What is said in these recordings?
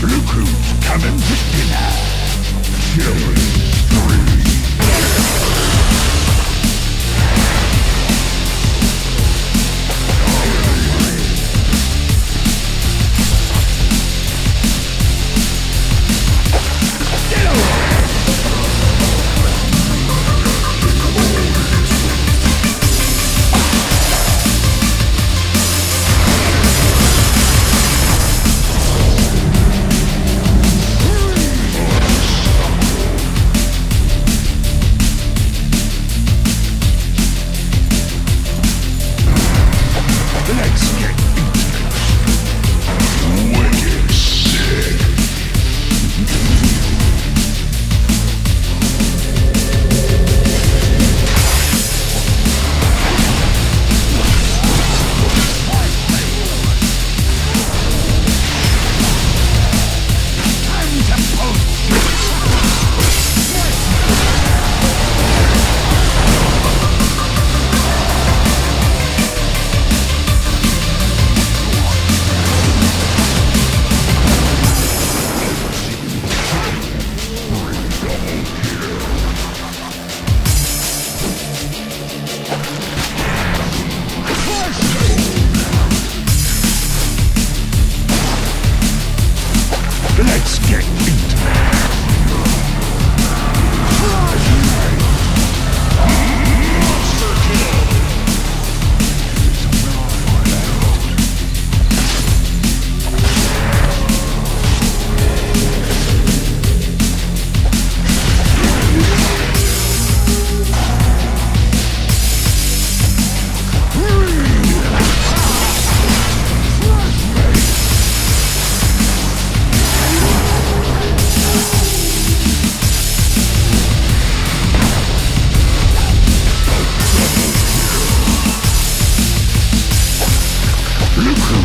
Blue Crew's cannon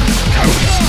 Coach.